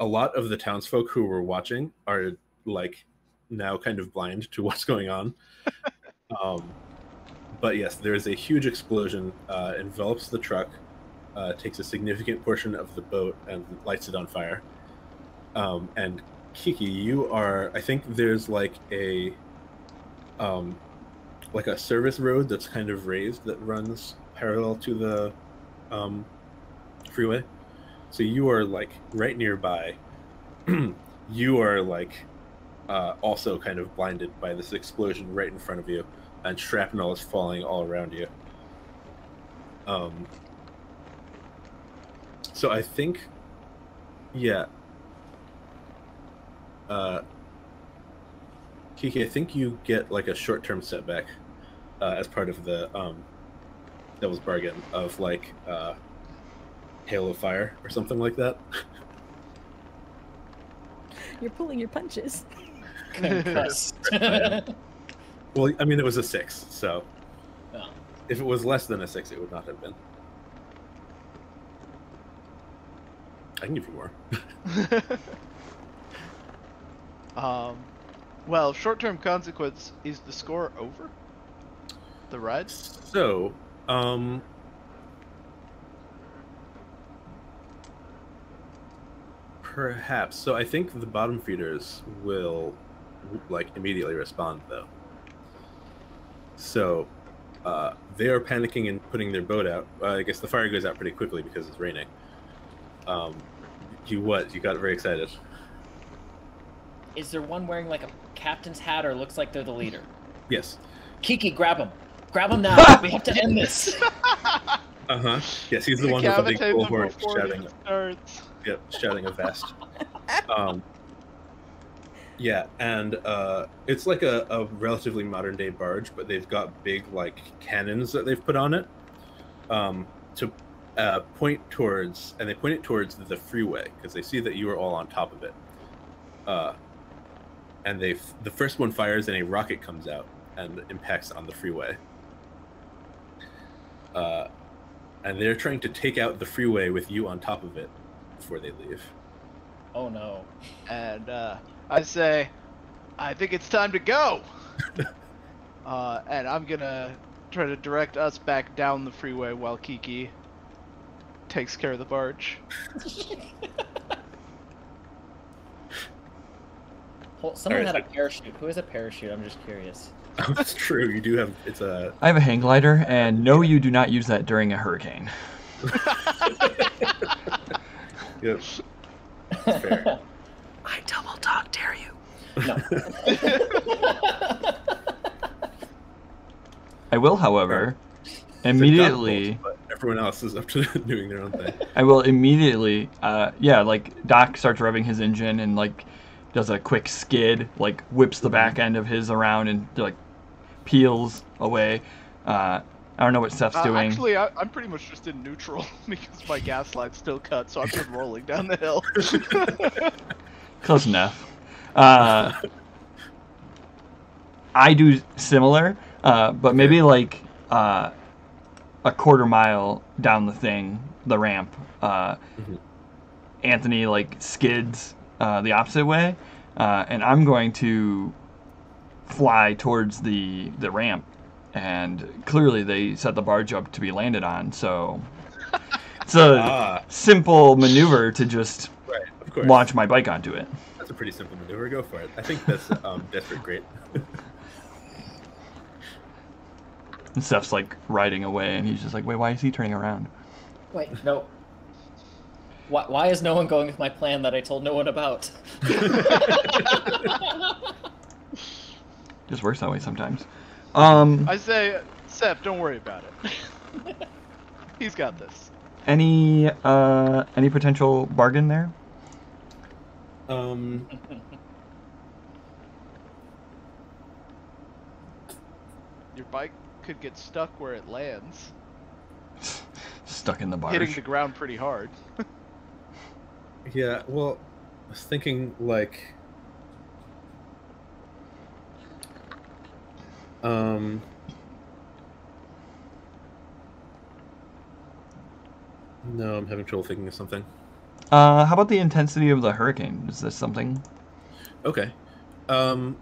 a lot of the townsfolk who were watching are like now kind of blind to what's going on. um, but yes, there is a huge explosion, uh, envelops the truck, uh, takes a significant portion of the boat, and lights it on fire. Um, and Kiki, you are. I think there's like a, um, like a service road that's kind of raised that runs parallel to the, um, freeway. So you are like right nearby. you are like uh, also kind of blinded by this explosion right in front of you, and shrapnel is falling all around you. Um, so I think, yeah. Uh, Kiki, I think you get like a short-term setback uh, as part of the um, Devil's Bargain of like uh, hail of fire or something like that. You're pulling your punches. concussed. Well, I mean, it was a six, so Oh. if it was less than a six, it would not have been. I can give you more. Um, well, short-term consequence is the score over. The ride. So, um, perhaps. So I think the bottom feeders will like immediately respond though. So, uh, they are panicking and putting their boat out. Uh, I guess the fire goes out pretty quickly because it's raining. Um, you what? You got very excited. Is there one wearing like a captain's hat or looks like they're the leader? Yes. Kiki, grab him. Grab him now. we have to end this. Uh huh. Yes, he's the one with the big bullhorn shouting. it. Yep, shouting a vest. um, yeah, and uh, it's like a, a relatively modern day barge, but they've got big like cannons that they've put on it um, to uh, point towards, and they point it towards the freeway because they see that you are all on top of it. Uh, and they the first one fires, and a rocket comes out and impacts on the freeway. Uh, and they're trying to take out the freeway with you on top of it before they leave. oh no. And uh, I say, I think it's time to go. uh, and I'm gonna try to direct us back down the freeway while Kiki takes care of the barge. Hold- Someone Alright, had a parachute. Who has a parachute? I'm just curious. That's true. You do have it's a I have a hang glider, and no, you do not use that during a hurricane. yep. Fair. I double dog dare you. No. I will, however, They've immediately. both, but everyone else is up to doing their own thing. I will immediately. Uh, yeah, like Doc starts revving his engine and like does a quick skid, like whips the back end of his around and like peels away. Uh, I don't know what Seth's Uh, doing. actually, I, I'm pretty much just in neutral because my gas line's still cut, so I'm just rolling down the hill. Close enough. Uh, I do similar, uh, but maybe like uh, a quarter mile down the thing, the ramp. Uh, Mhm. Anthony like skids uh, the opposite way, uh, and I'm going to fly towards the the ramp. And clearly, they set the barge up to be landed on, so it's a ah, simple maneuver to just right. Of launch my bike onto it. That's a pretty simple maneuver. Go for it. I think that's um, desperate great. And Seth's like riding away, and he's just like, "Wait, why is he turning around?" Wait, no. Why, why is no one going with my plan that I told no one about? Just works that way sometimes. Um, I say, Seth, don't worry about it. He's got this. any uh, any potential bargain there? Um, Your bike could get stuck where it lands, Stuck in the barge. hitting the ground pretty hard. Yeah, well, I was thinking like, um, no, I'm having trouble thinking of something. Uh, how about the intensity of the hurricane? Is this something? Okay. Um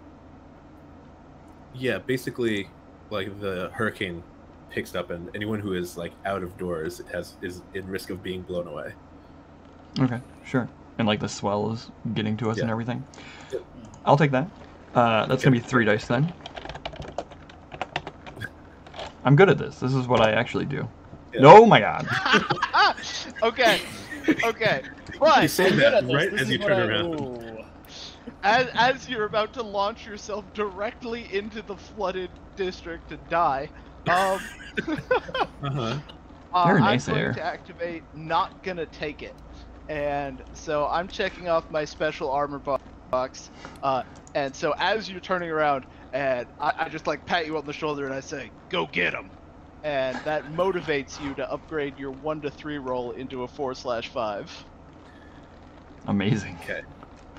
yeah, basically like the hurricane picks up and anyone who is like out of doors has is in risk of being blown away. Okay, sure. And like the swell is getting to us and everything. Yep. I'll take that. Uh, that's gonna be three dice then. I'm good at this. This is what I actually do. Yeah. No, my god. okay, okay. You But say I'm good that at this. right This as is you what turn I- around. ooh. as as you're about to launch yourself directly into the flooded district to die, um, Uh-huh. uh, You're a I'm naysayer. going to activate not gonna take it, and so I'm checking off my special armor box. Uh, and so as you're turning around, and I, I just like pat you on the shoulder and I say, "Go get him," and that motivates you to upgrade your one to three roll into a four slash five. Amazing. Okay.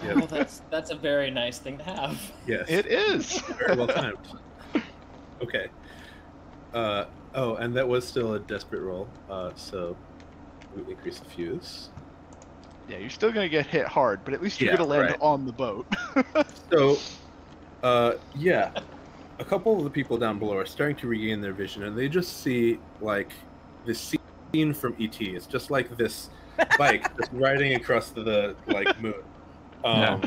Yep. that's that's a very nice thing to have. Yes. It is. Very well timed. Okay. Uh oh, and that was still a desperate roll. Uh so we increase the fuse. Yeah, you're still gonna get hit hard, but at least you're Yeah, gonna land right. on the boat. So, uh, yeah, a couple of the people down below are starting to regain their vision, and they just see like this scene from ET. It's just like this bike just riding across the, the like moon, um,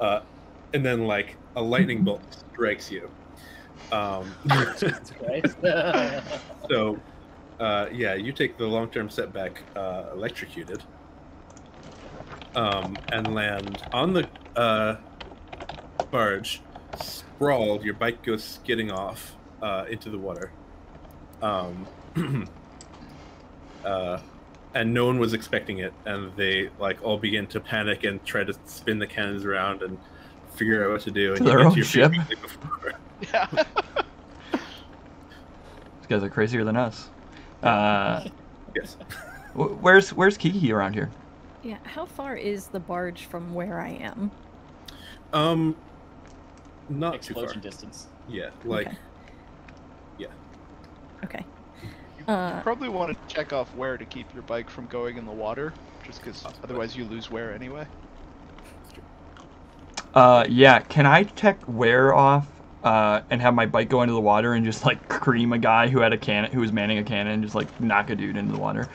uh, and then like a lightning bolt strikes you. Um, so, uh, yeah, you take the long-term setback, uh, electrocuted, um, and land on the uh, barge, sprawled. Your bike goes skidding off uh, into the water, um, uh, and no one was expecting it. And they like all begin to panic and try to spin the cannons around and figure out what to do. And To their own to your ship? feet quickly before- yeah. These guys are crazier than us. Uh, Yes. where's where's Kiki around here? Yeah, how far is the barge from where I am? Um, not too Explosion far. distance. Yeah, like Okay. Okay. You Uh, probably want to check off where to keep your bike from going in the water, just because otherwise you lose wear anyway. Uh, yeah. Can I check wear off? Uh, and have my bike go into the water and just like cream a guy who had a cannon, who was manning a cannon, and just like knock a dude into the water.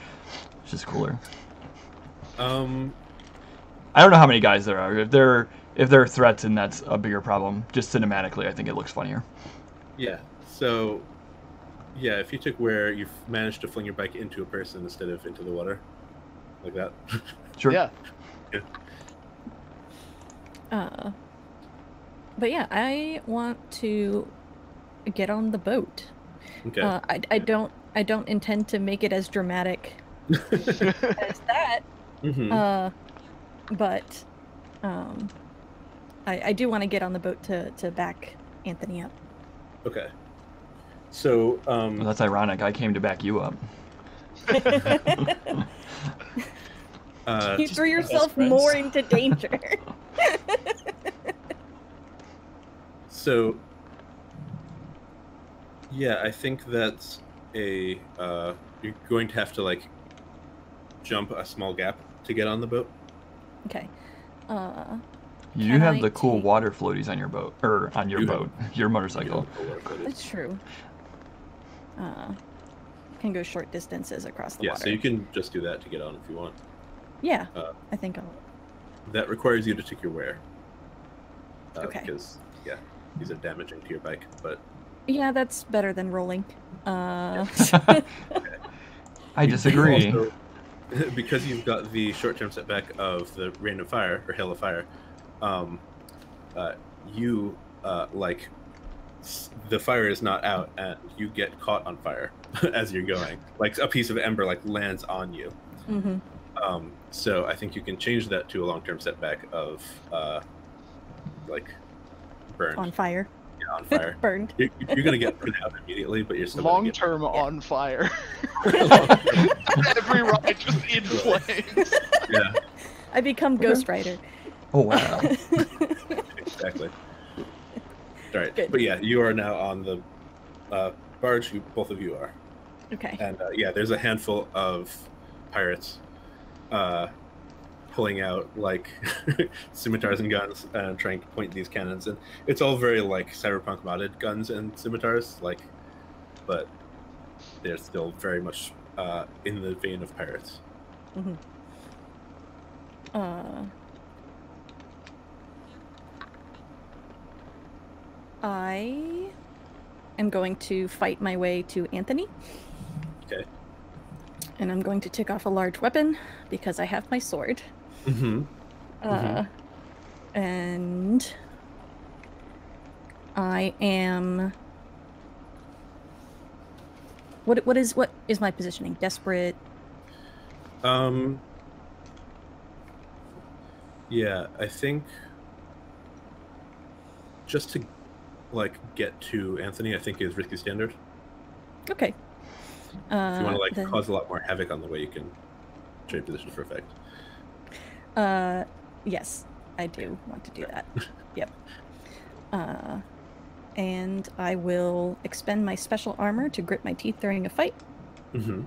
It's just cooler. Um, I don't know how many guys there are. If there if there are threats, and that's a bigger problem. Just cinematically, I think it looks funnier. yeah. So, yeah, if you took where you've managed to fling your bike into a person instead of into the water, like that. Sure. Yeah. uh, but yeah, I want to get on the boat. okay. Uh, I, I don't I don't intend to make it as dramatic as that. Hmm Uh, but um, I, I do want to get on the boat to, to back Anthony up. okay. So, Well, um, that's ironic. I came to back you up. uh, you threw yourself more into danger. so, yeah, I think that's a. Uh, you're going to have to like jump a small gap to get on the boat. okay. Uh, You have I the cool take- water floaties on your boat, or on your You have- boat, your motorcycle. that's true. Uh, can go short distances across the Yeah, water. Yeah, so you can just do that to get on if you want. Yeah, uh, I think I'll. That requires you to take your wear. Uh, Okay. Because yeah, these are damaging to your bike. But Yeah, that's better than rolling. Uh, I disagree. Also, because you've got the short-term setback of the rain of fire or hail of fire, um, uh, you uh, like the fire is not out and you get caught on fire as you're going. Like a piece of ember like lands on you. hmm Um, so I think you can change that to a long-term setback of uh, like burned On fire. Yeah, on fire. Burned. you're, you're gonna get put out immediately, but you're still long term on fire. Every ride just in flames. yeah, I become Ghost Rider. Oh wow. exactly. All right, Good. but yeah, you are now on the uh, barge. You, both of you are, okay. and uh, yeah, there's a handful of pirates uh, pulling out like scimitars and guns and trying to point these cannons, and it's all very like cyberpunk modded guns and scimitars, like, but they're still very much uh, in the vein of pirates. Mhm. Uh, I am going to fight my way to Anthony. Okay. And I'm going to take off a large weapon because I have my sword. Mm-hmm. Uh, and I am. What what is what is my positioning? Desperate. Um. Yeah, I think just to like get to Anthony, I think is risky standard. Okay. Uh, If you want to like then- cause a lot more havoc on the way, you can trade position for effect. Uh, yes, I do want to do that. yep. Uh, and I will expend my special armor to grit my teeth during a fight Mm-hmm.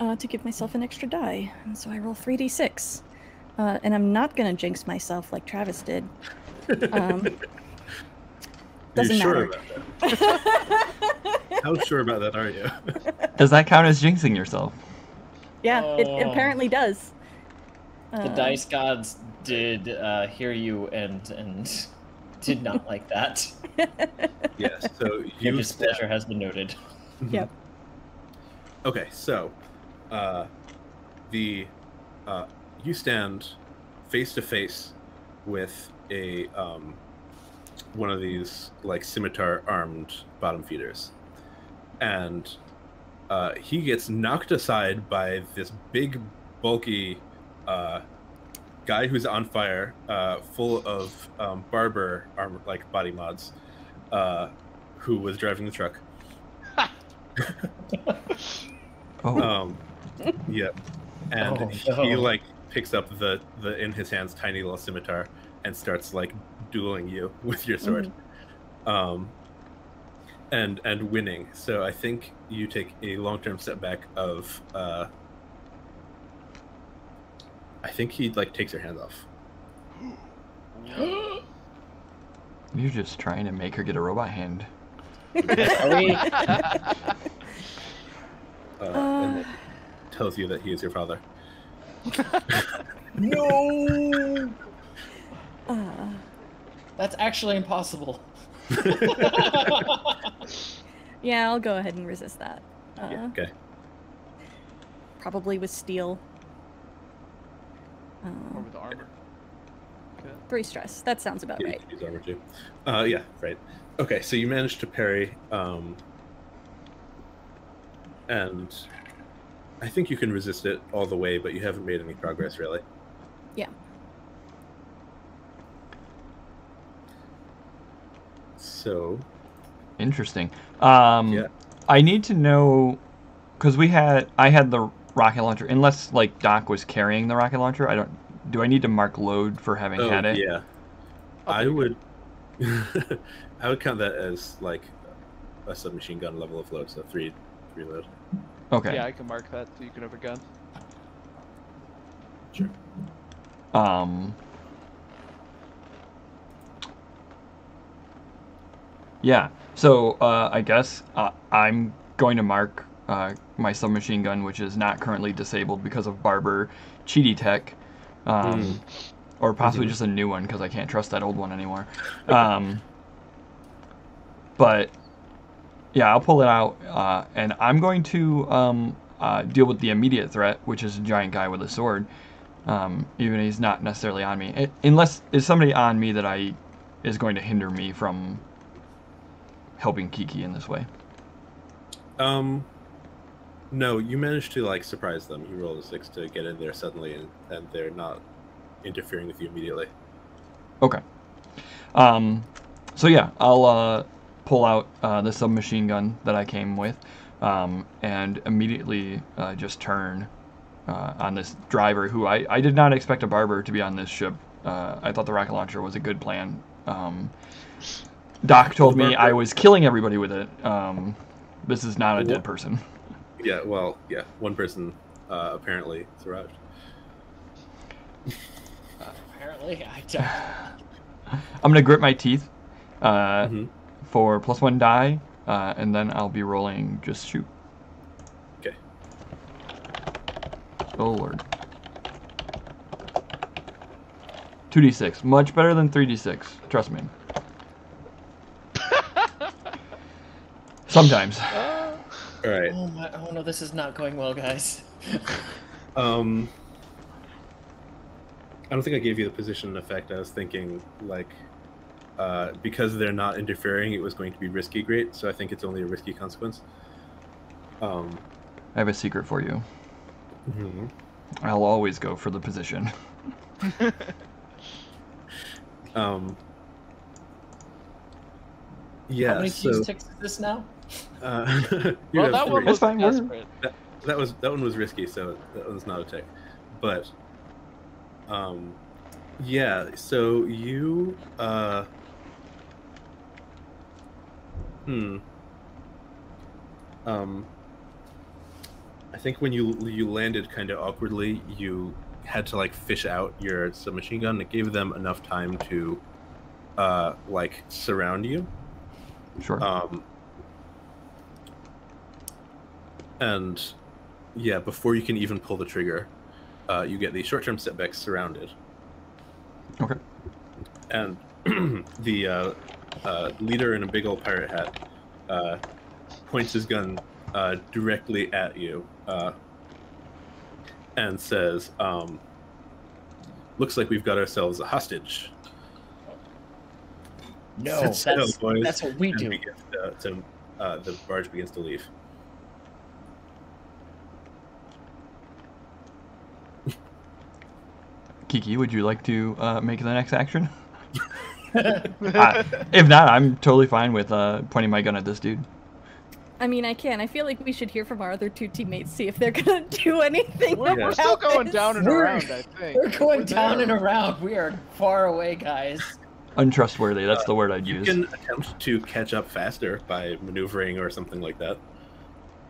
uh, to give myself an extra die. And so I roll 3d6. Uh, and I'm not going to jinx myself like Travis did. Um, doesn't sure matter. about that? How sure about that are you? Does that count as jinxing yourself? yeah, it, it Oh. apparently does. The Uh, dice gods did uh, hear you and and did not like that. yes. So Your displeasure has been noted. Yep. Okay, so uh, the uh, you stand face to face with a um, one of these like scimitar armed bottom feeders, and uh, he gets knocked aside by this big, bulky uh, guy who's on fire, uh, full of um, barber armor like body mods, uh, who was driving the truck. Oh, Um, yep. And Oh, he no. like picks up the the in his hands tiny little scimitar and starts like dueling you with your sword. Um, and and winning. So I think you take a long term setback of. Uh, I think he like takes her hands off. you're just trying to make her get a robot hand. Uh, and Uh, tells you that he is your father. no. uh, That's actually impossible. yeah, I'll go ahead and resist that. Uh, Yeah, okay. Probably with steel. Or Uh, with armor. Okay. three stress. That sounds about Yeah, right. use armor too. Uh, yeah, right. Okay, so you managed to parry, um, and I think you can resist it all the way, but you haven't made any progress really. Yeah. So Interesting. Um, Yeah. I need to know because we had I had the rocket launcher. Unless like Doc was carrying the rocket launcher, I don't. Do I need to mark load for having oh, had it? yeah, I'll I would. I would count that as like a submachine gun level of load, so three, three load. Okay. Yeah, I can mark that so you can have a gun. Sure. Um. Yeah. So uh, I guess uh, I'm going to mark uh, my submachine gun, which is not currently disabled because of Barber cheaty tech, um, Mm. or possibly Mhm. just a new one because I can't trust that old one anymore. Um, but yeah, I'll pull it out, uh, and I'm going to um, uh, deal with the immediate threat, which is a giant guy with a sword. Um, even if he's not necessarily on me, it, unless is somebody on me that I is going to hinder me from helping Kiki in this way. Um, no, you managed to like surprise them. You rolled a six to get in there suddenly, and, and they're not interfering with you immediately. Okay. Um, so yeah, I'll uh, pull out uh, the submachine gun that I came with, um, and immediately uh, just turn uh, on this driver who I, I did not expect a barber to be on this ship. Uh, I thought the rocket launcher was a good plan. Um, Doc told me I was killing everybody with it. Um, this is not a dead person. Yeah, well, yeah, one person uh, apparently survived. Apparently, I don't. I'm gonna grit my teeth uh, Mhm. for plus one die, uh, and then I'll be rolling just shoot. Okay. Oh lord. 2d6, much better than 3d6. Trust me. Sometimes. All right. Oh my! Oh no, this is not going well, guys. Um, I don't think I gave you the position effect. I was thinking like, uh, because they're not interfering, it was going to be risky. Great. So I think it's only a risky consequence. Um, I have a secret for you. Hmm. I'll always go for the position. um, yeah. How many so cheese ticks is this now? uh, Well, that three. one was fine, we're- desperate. that was that one was risky, so that was not a tick. But um yeah, so you uh hmm um I think when you you landed kind of awkwardly, you had to like fish out your submachine gun. It gave them enough time to uh like surround you. Sure. Um, and yeah, before you can even pull the trigger, uh, you get the short-term setbacks surrounded, okay. and the uh, uh, leader in a big old pirate hat uh, points his gun uh, directly at you uh, and says, um, "Looks like we've got ourselves a hostage." No, Sit that's boys, that's what we and do. begins to- to- uh, the barge begins to leave. Kiki, would you like to uh, make the next action? I- if not, I'm totally fine with uh, pointing my gun at this dude. I mean, I can. I feel like we should hear from our other two teammates, see if they're gonna do anything. We're, we're still about going this. down and We're- around, I think. We're going down there. and around. We are far away, guys. Untrustworthy, that's the word I'd You use. can attempt to catch up faster by maneuvering or something like that.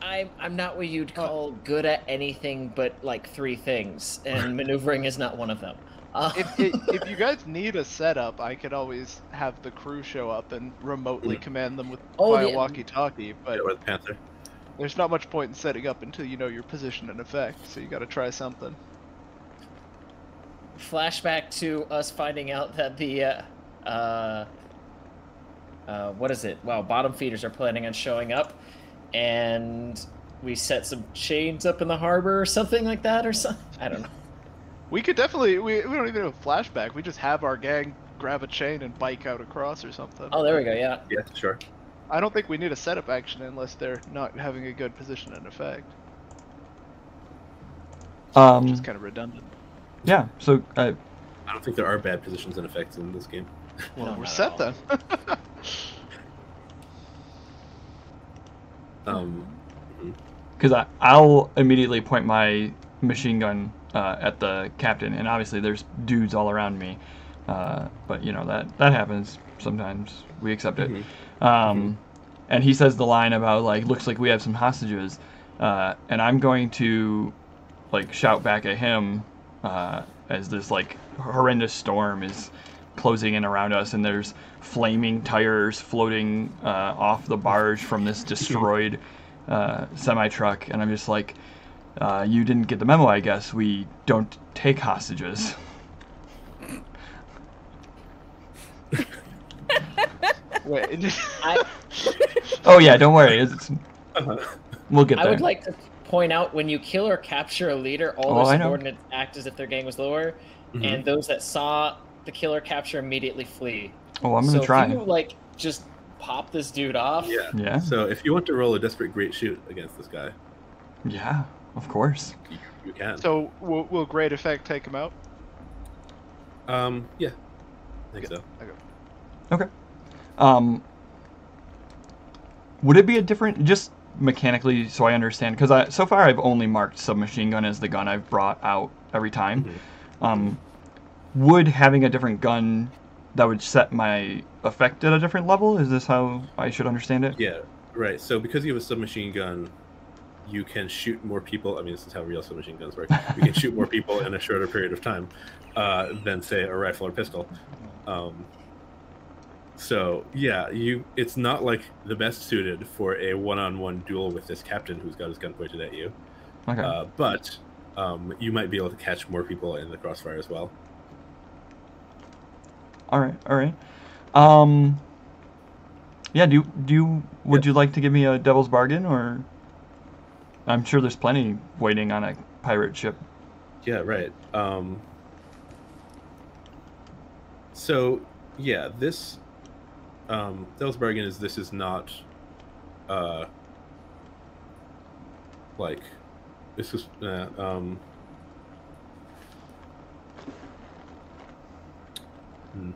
I'm I'm not what you'd call good at anything but like three things, and maneuvering is not one of them. Uh, If, if, if you guys need a setup, I could always have the crew show up and remotely Mm. command them with Oh, via yeah. walkie-talkie. But Yeah, or the Panther. there's not much point in setting up until you know your position and effect. So you got to try something. flashback to us finding out that the uh, uh, uh, what is it? Wow, bottom feeders are planning on showing up, and we set some chains up in the harbor or something like that, or something. I don't know. We could definitely. We, we don't even have a flashback. We just have our gang grab a chain and bike out across or something. Oh, there we go. Yeah. Yeah, sure. I don't think we need a setup action unless they're not having a good position and effect. Which Um, is kind of redundant. yeah, so uh, I don't think there are bad positions and effects in this game. Well, No, we're set then. Um, because I I'll immediately point my machine gun uh, at the captain, and obviously there's dudes all around me, uh, but you know that that happens sometimes. We accept it. Mhm. Um, and he says the line about like looks like we have some hostages, uh, and I'm going to like shout back at him uh, as this like horrendous storm is closing in around us, and there's flaming tires floating uh, off the barge from this destroyed uh, semi truck, and I'm just like, uh, you didn't get the memo, I guess. We don't take hostages. Wait. I Oh yeah, don't worry. It's, Uh-huh. we'll get I would like to point out when you kill or capture a leader, all Oh, their subordinates act as if their gang was lower, Mhm. and those that saw the kill or capture immediately flee. Oh, I'm gonna try. If you, like just pop this dude off. yeah. Yeah. So if you want to roll a desperate great shoot against this guy, Yeah. Of course. you, you can. So will, will great effect take him out? um, yeah, I think so. Um, would it be a different, just mechanically, so I understand? Because I so far I've only marked submachine gun as the gun I've brought out every time. Mhm. Um, would having a different gun that would set my effect at a different level? Is this how I should understand it? Yeah, right. So because you have a submachine gun, you can shoot more people. I mean, this is how real submachine guns work. You can shoot more people in a shorter period of time uh, than, say, a rifle or pistol. Um, so yeah, you. It's not like the best suited for a one-on-one duel with this captain who's got his gun pointed at you. Okay. Uh, but um, you might be able to catch more people in the crossfire as well. All right. All right. Um. Yeah. Do you, do you would you like to give me a devil's bargain or? I'm sure there's plenty waiting on a pirate ship. Yeah, right. Um, so, yeah, this um, Devil's Bargain is this is not uh, like this is uh, um, hmm,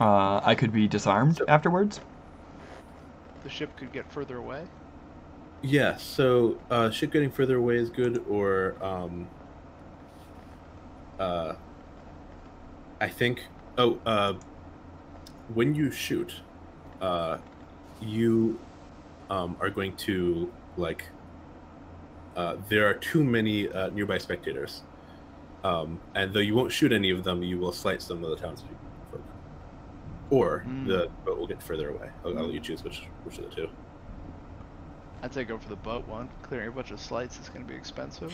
Uh, I could be disarmed So- afterwards. The ship could get further away. yeah. So, uh, ship getting further away is good, or um, uh, I think. Oh, uh, when you shoot, uh, you um, are going to like. Uh, there are too many uh, nearby spectators, um, and though you won't shoot any of them, you will slight some of the townspeople. Or Hmm. the boat will get further away. I'll, I'll let you choose which which of the two. I'd say go for the boat one. Clearing a bunch of slights is going to be expensive.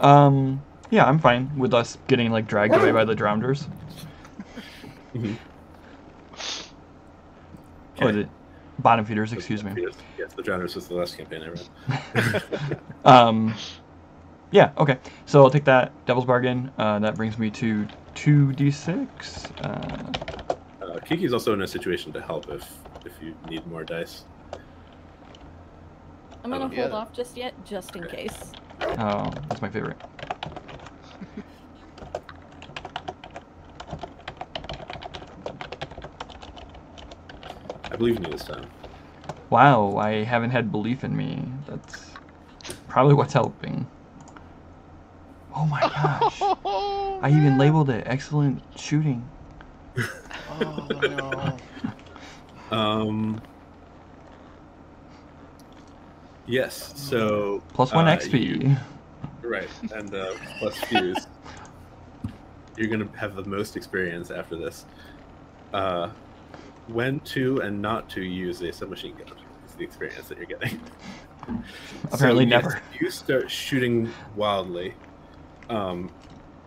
Um. Yeah, I'm fine with us getting like dragged away by the drowners. Mhm. Or the bottom feeders, excuse me. Yes, the Drowners was the last campaign I ran. Um. Yeah. Okay. So I'll take that devil's bargain. Uh, that brings me to two d6. Uh, Uh, Kiki's also in a situation to help if if you need more dice. I'm gonna Oh, hold off just yet, just in Okay. case. oh, that's my favorite. I believe in you this time. Wow, I haven't had belief in me. That's probably what's helping. My gosh. Oh, I even labeled it excellent shooting. Oh no. Um. Yes. So Plus one uh, XP. you- right, and uh, plus fuse. You're gonna have the most experience after this. Uh, when to and not to use a submachine gun is the experience that you're getting. Apparently So, yes, never. you start shooting wildly, um,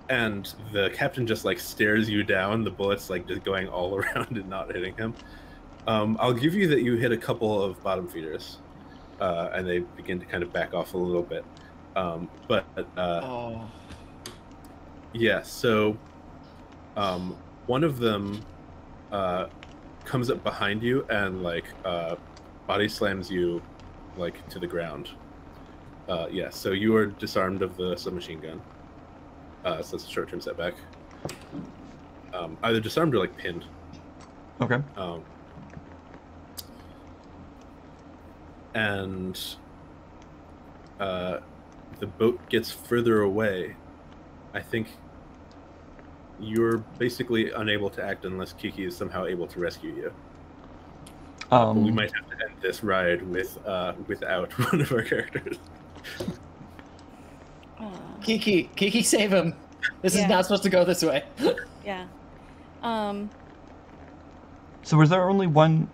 and the captain just like stares you down. The bullets like just going all around and not hitting him. Um, I'll give you that you hit a couple of bottom feeders, uh, and they begin to kind of back off a little bit. Um, but uh, Oh. yeah, so um, one of them uh, comes up behind you and like uh, body slams you like to the ground. Uh, yeah, so you are disarmed of the submachine gun. Uh, so it's a short-term setback. Um, either disarmed or like pinned. Okay. Um, and uh, the boat gets further away. I think you're basically unable to act unless Kiki is somehow able to rescue you. But we Um, might have to end this ride with uh, without one of our characters. Uh, Kiki, Kiki, save him. This Yeah. is not supposed to go this way. yeah. Um. so was there only one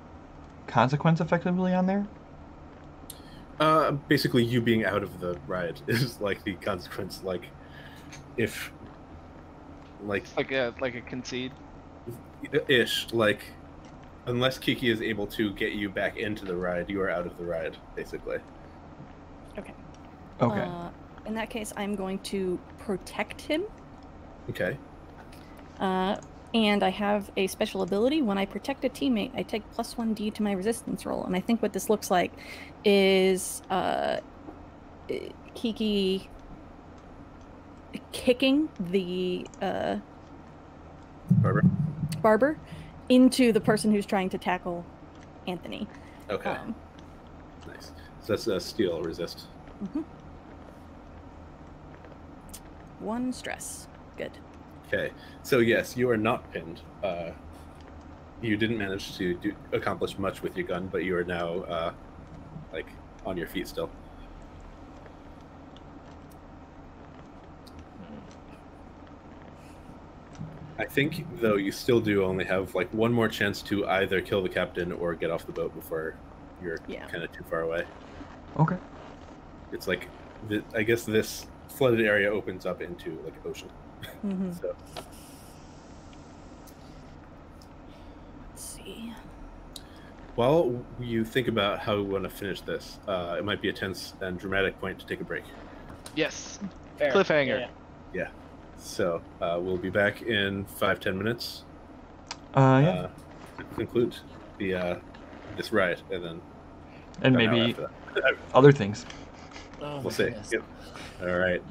consequence effectively on there? Uh, basically, you being out of the ride is like the consequence. Like, if, like, like a like a concede. ish, like, unless Kiki is able to get you back into the ride, you are out of the ride, basically. Okay. Okay. Uh, in that case, I'm going to protect him. Okay. Uh, and I have a special ability. When I protect a teammate, I take plus one d to my resistance roll. And I think what this looks like is uh, Kiki kicking the uh, Barber. barber into the person who's trying to tackle Anthony. Okay. Um, nice. So that's a steel resist. mhm. One stress. Good. Okay. So yes, you are not pinned. Uh, you didn't manage to do, accomplish much with your gun, but you are now uh, like on your feet still. I think though you still do only have like one more chance to either kill the captain or get off the boat before you're Yeah. kind of too far away. Okay. It's like the, I guess this flooded area opens up into like ocean. hmm So Let's see. While you think about how we want to finish this, uh, it might be a tense and dramatic point to take a break. Yes. Fair. Cliffhanger. Yeah. So uh, we'll be back in five ten minutes. Uh, yeah. Uh, conclude the uh, this riot, and then and maybe other things. Oh, we'll see. Yep. All right.